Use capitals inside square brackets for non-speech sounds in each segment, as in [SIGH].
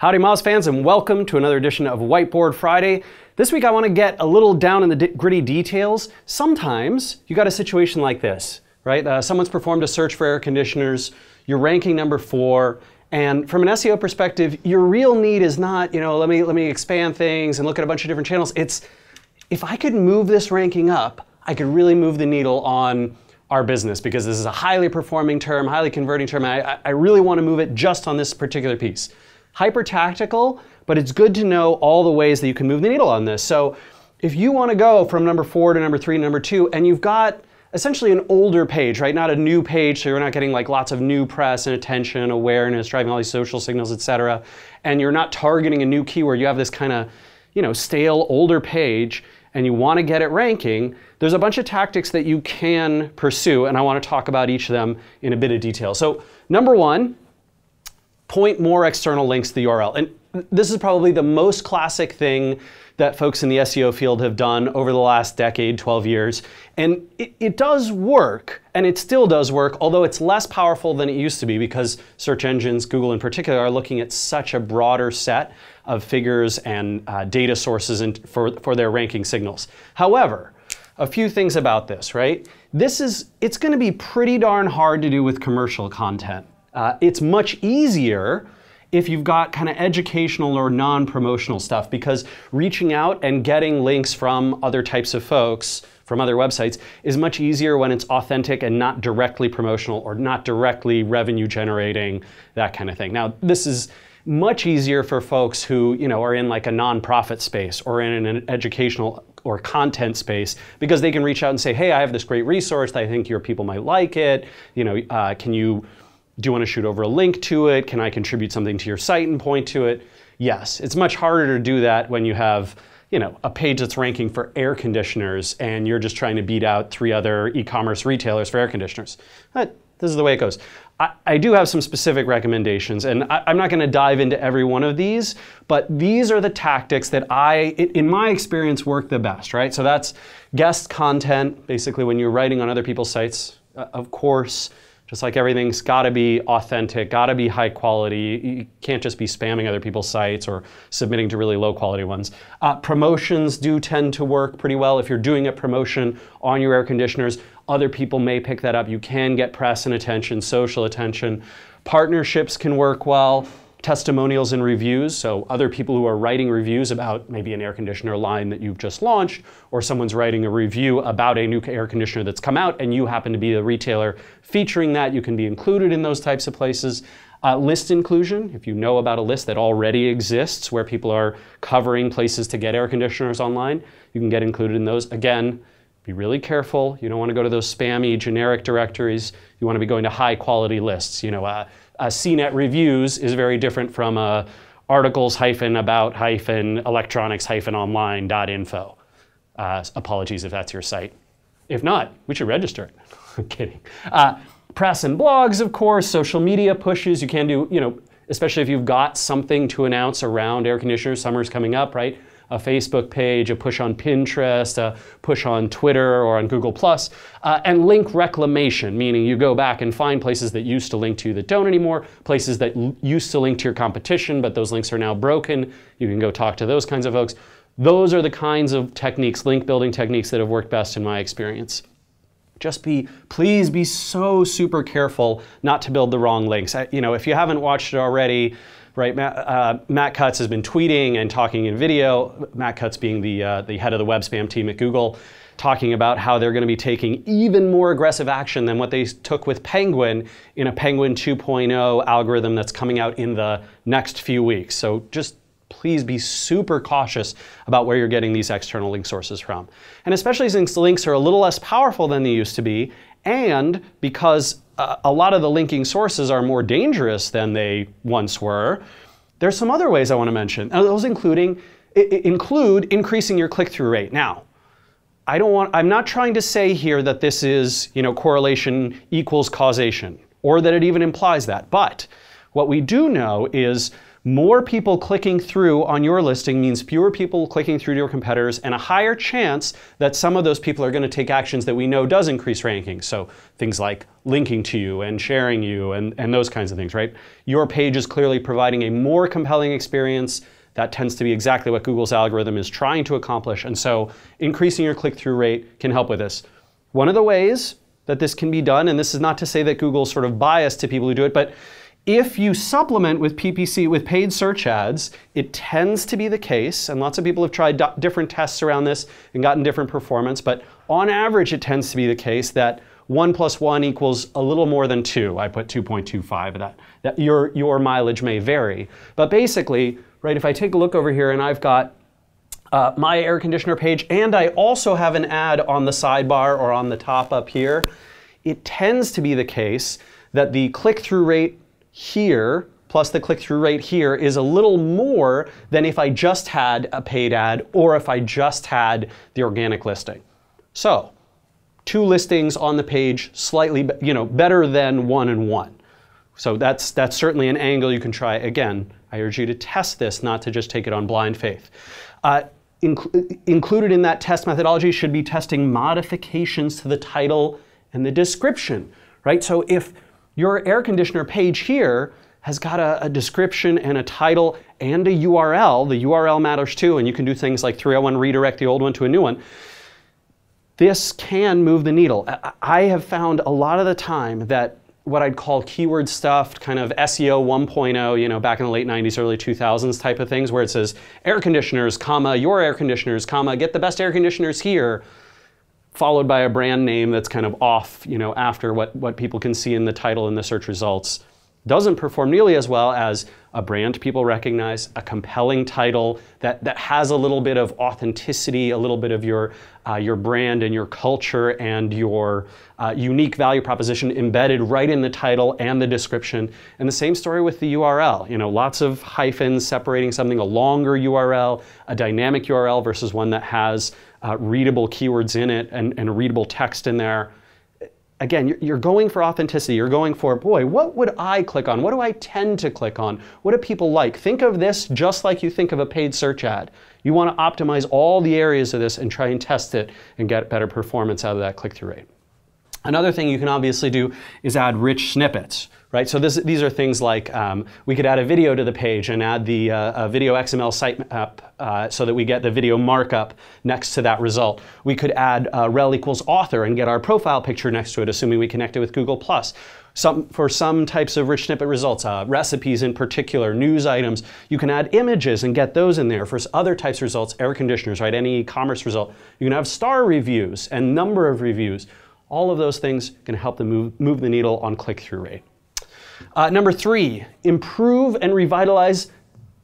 Howdy Moz fans and welcome to another edition of Whiteboard Friday. This week I want to get a little down in the gritty details. Sometimes you got a situation like this, right? Uh, someone's performed a search for air conditioners, you're ranking number four, and from an SEO perspective, your real need is not, you know, let me let me expand things and look at a bunch of different channels. It's if I could move this ranking up, I could really move the needle on our business because this is a highly performing term, highly converting term. I, I really want to move it just on this particular piece hyper tactical, but it's good to know all the ways that you can move the needle on this. So if you want to go from number four to number three to number two, and you've got essentially an older page, right? Not a new page, so you're not getting like lots of new press and attention, awareness, driving all these social signals, et cetera. And you're not targeting a new keyword. You have this kind of, you know, stale older page and you want to get it ranking, there's a bunch of tactics that you can pursue, and I want to talk about each of them in a bit of detail. So, number one, point more external links to the URL. And this is probably the most classic thing that folks in the SEO field have done over the last decade, 12 years. And it, it, does work, and it still does work, although it's less powerful than it used to be because search engines, Google in particular, are looking at such a broader set of figures and uh, data sources for, for their ranking signals. However, a few things about this, right? This is, it's gonna be pretty darn hard to do with commercial content. Uh, it's much easier if you've got kind of educational or non-promotional stuff because reaching out and getting links from other types of folks from other websites is much easier when it's authentic and not directly promotional or not directly revenue generating, that kind of thing. Now, this is much easier for folks who, you know, are in like a nonprofit space or in an educational or content space because they can reach out and say, hey, I have this great resource. I think your people might like it. You know, uh, can you do you want to shoot over a link to it? Can I contribute something to your site and point to it? Yes, it's much harder to do that when you have you know, a page that's ranking for air conditioners and you're just trying to beat out three other e-commerce retailers for air conditioners. But this is the way it goes. I, I do have some specific recommendations and I, am not going to dive into every one of these, but these are the tactics that I, in my experience, work the best, right? So that's guest content, basically when you're writing on other people's sites, uh, of course, just like everything's got to be authentic, got to be high quality. You can't just be spamming other people's sites or submitting to really low quality ones. Uh, promotions do tend to work pretty well. If you're doing a promotion on your air conditioners, other people may pick that up. You can get press and attention, social attention. Partnerships can work well testimonials and reviews, so other people who are writing reviews about maybe an air conditioner line that you've just launched, or someone's writing a review about a new air conditioner that's come out and you happen to be the retailer featuring that, you can be included in those types of places. Uh, list inclusion, if you know about a list that already exists where people are covering places to get air conditioners online, you can get included in those. Again, be really careful. You don't want to go to those spammy generic directories. You want to be going to high quality lists. You know, uh, uh, CNET reviews is very different from uh, articles hyphen about hyphen electronics hyphen online dot info. Uh, apologies if that's your site. If not, we should register it. [LAUGHS] I'm kidding. Uh, press and blogs, of course, social media pushes. You can do, you know, especially if you've got something to announce around air conditioners. Summer's coming up, right? A Facebook page, a push on Pinterest, a push on Twitter or on Google+, uh, and link reclamation, meaning you go back and find places that used to link to you that don't anymore, places that used to link to your competition, but those links are now broken. You can go talk to those kinds of folks. Those are the kinds of techniques, link building techniques that have worked best in my experience. Just be, please be so super careful not to build the wrong links. I, you know, if you haven't watched it already, right? Matt, uh, Matt, Cutts has been tweeting and talking in video. Matt Cutts being the uh, the head of the web spam team at Google, talking about how they're going to be taking even more aggressive action than what they took with Penguin in a Penguin 2.0 algorithm that's coming out in the next few weeks. So just please be super cautious about where you're getting these external link sources from. And especially since links are a little less powerful than they used to be, and because uh, a lot of the linking sources are more dangerous than they once were, there's some other ways I want to mention. those including include increasing your click-through rate. Now, I don't want I'm not trying to say here that this is, you know, correlation equals causation or that it even implies that. But what we do know is more people clicking through on your listing means fewer people clicking through to your competitors and a higher chance that some of those people are going to take actions that we know does increase rankings. So things like linking to you and sharing you and, and those kinds of things, right? Your page is clearly providing a more compelling experience. That tends to be exactly what Google's algorithm is trying to accomplish. And so increasing your click-through rate can help with this. One of the ways that this can be done, and this is not to say that Google's sort of biased to people who do it, but if you supplement with PPC with paid search ads, it tends to be the case, and lots of people have tried different tests around this and gotten different performance, but on average, it tends to be the case that 1 plus 1 equals a little more than 2. I put 2.25 of that. that your, your mileage may vary. But basically, right, if I take a look over here and I've got uh, my air conditioner page and I also have an ad on the sidebar or on the top up here, it tends to be the case that the click-through rate here plus the click-through rate here is a little more than if I just had a paid ad or if I just had the organic listing. So two listings on the page, slightly you know, better than one and one. So that's, that's certainly an angle you can try. Again, I urge you to test this, not to just take it on blind faith. Uh, inc included in that test methodology should be testing modifications to the title and the description, right? So if your air conditioner page here has got a, a, description and a title and a URL. The URL matters too, and you can do things like 301 redirect the old one to a new one. This can move the needle. I have found a lot of the time that what I'd call keyword stuffed, kind of SEO 1.0, you know, back in the late 90s, early 2000s type of things, where it says air conditioners, comma, your air conditioners, comma, get the best air conditioners here followed by a brand name that's kind of off, you know, after what, what people can see in the title and the search results. Doesn't perform nearly as well as a brand people recognize, a compelling title that, that has a little bit of authenticity, a little bit of your, uh, your brand and your culture and your uh, unique value proposition embedded right in the title and the description. And the same story with the URL. You know, lots of hyphens separating something, a longer URL, a dynamic URL versus one that has uh, readable keywords in it and, and readable text in there. Again, you're going for authenticity. You're going for, boy, what would I click on? What do I tend to click on? What do people like? Think of this just like you think of a paid search ad. You want to optimize all the areas of this and try and test it and get better performance out of that click-through rate. Another thing you can obviously do is add rich snippets, right? So this, these are things like um, we could add a video to the page and add the uh, video XML sitemap uh, so that we get the video markup next to that result. We could add uh, rel equals author and get our profile picture next to it, assuming we connect it with Google+. Some, for some types of rich snippet results, uh, recipes in particular, news items, you can add images and get those in there. For other types of results, air conditioners, right, any e-commerce result, you can have star reviews and number of reviews. All of those things can help them move, move the needle on click-through rate. Uh, number three, improve and revitalize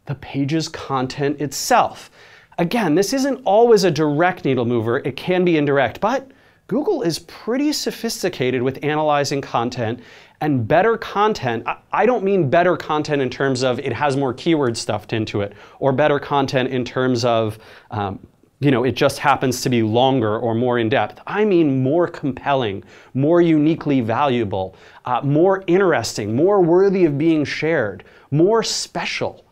the page's content itself. Again, this isn't always a direct needle mover, it can be indirect, but Google is pretty sophisticated with analyzing content and better content. I don't mean better content in terms of it has more keywords stuffed into it, or better content in terms of um, you know, it just happens to be longer or more in depth. I mean more compelling, more uniquely valuable, uh, more interesting, more worthy of being shared, more special.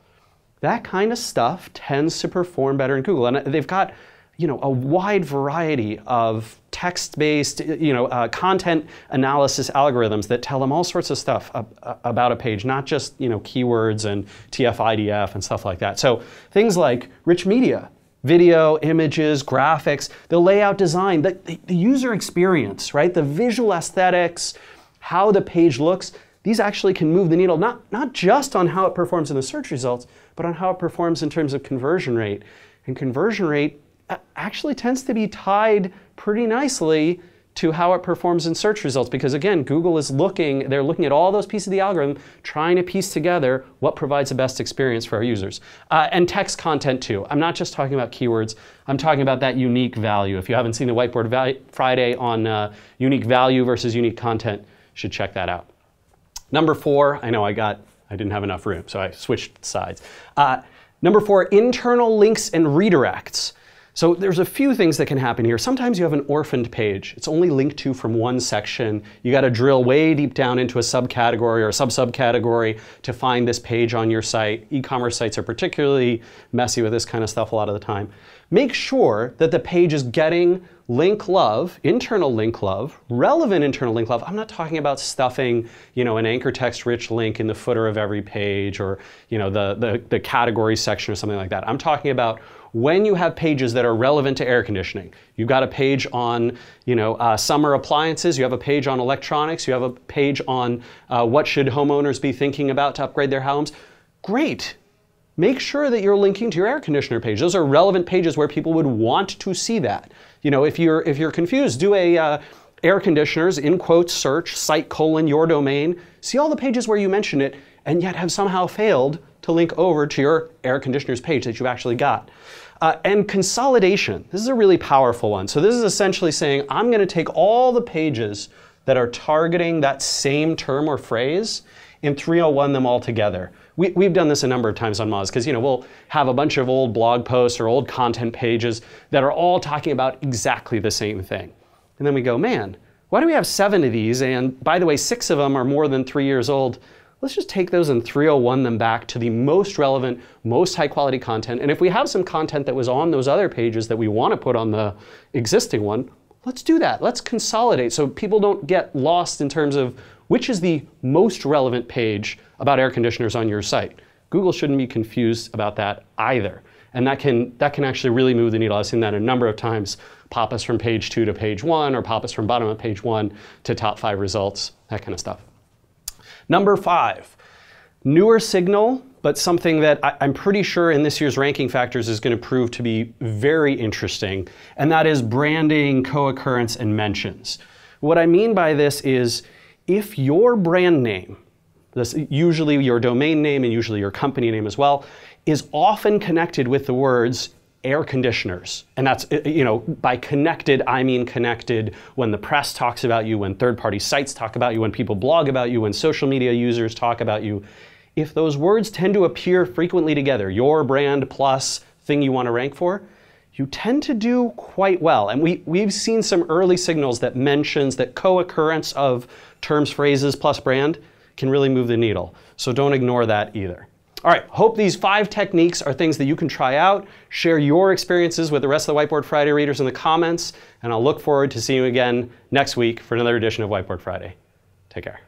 That kind of stuff tends to perform better in Google. And they've got, you know, a wide variety of text-based, you know, uh, content analysis algorithms that tell them all sorts of stuff about a page, not just, you know, keywords and TF-IDF and stuff like that. So things like rich media video, images, graphics, the layout design, the, the, user experience, right? The visual aesthetics, how the page looks, these actually can move the needle, not, not just on how it performs in the search results, but on how it performs in terms of conversion rate. And conversion rate uh, actually tends to be tied pretty nicely to how it performs in search results. Because again google is looking they're looking at all those pieces of the algorithm trying to piece together what provides the best experience for our users. Uh, and text content too. I'm not just talking about keywords. I'm talking about that unique value. If you haven't seen the whiteboard friday on uh, unique value versus unique content should check that out. Number four i know i got i didn't have enough room so i switched sides. Uh, number four internal links and redirects So there's a few things that can happen here. Sometimes you have an orphaned page. It's only linked to from one section. You got to drill way deep down into a subcategory or a sub-subcategory to find this page on your site. E-commerce sites are particularly messy with this kind of stuff a lot of the time. Make sure that the page is getting link love, internal link love, relevant internal link love. I'm not talking about stuffing, you know, an anchor text rich link in the footer of every page or, you know, the, the, the category section or something like that. I'm talking about when you have pages that are relevant to air conditioning. You've got a page on you know, uh, summer appliances, you have a page on electronics, you have a page on uh, what should homeowners be thinking about to upgrade their homes. Great. Make sure that you're linking to your air conditioner page. Those are relevant pages where people would want to see that. You know, if you're, if you're confused, do a uh, air conditioners, in quotes, search, site colon, your domain. See all the pages where you mention it and yet have somehow failed to link over to your air conditioners page that you actually got. Uh, and consolidation, this is a really powerful one. So this is essentially saying, I'm gonna take all the pages that are targeting that same term or phrase and 301 them all together. We, have done this a number of times on Moz because you know we'll have a bunch of old blog posts or old content pages that are all talking about exactly the same thing. And then we go, man, why do we have seven of these? And by the way, six of them are more than three years old let's just take those and 301 them back to the most relevant, most high quality content. And if we have some content that was on those other pages that we want to put on the existing one, let's do that. Let's consolidate so people don't get lost in terms of which is the most relevant page about air conditioners on your site. Google shouldn't be confused about that either. And that can, that can actually really move the needle. I've seen that a number of times pop us from page two to page one or pop us from bottom of page one to top five results, that kind of stuff. Number five, newer signal, but something that I, am pretty sure in this year's ranking factors is going to prove to be very interesting, and that is branding, co-occurrence, and mentions. What I mean by this is if your brand name, this, usually your domain name and usually your company name as well, is often connected with the words air conditioners. And that's, uh, you know, by connected, I mean connected when the press talks about you, when third party sites talk about you, when people blog about you, when social media users talk about you. If those words tend to appear frequently together, your brand plus thing you want to rank for, you tend to do quite well. And we, we've seen some early signals that mentions that co-occurrence of terms, phrases plus brand can really move the needle. So don't ignore that either. All right, hope these five techniques are things that you can try out. Share your experiences with the rest of the Whiteboard Friday readers in the comments, and I'll look forward to seeing you again next week for another edition of Whiteboard Friday. Take care.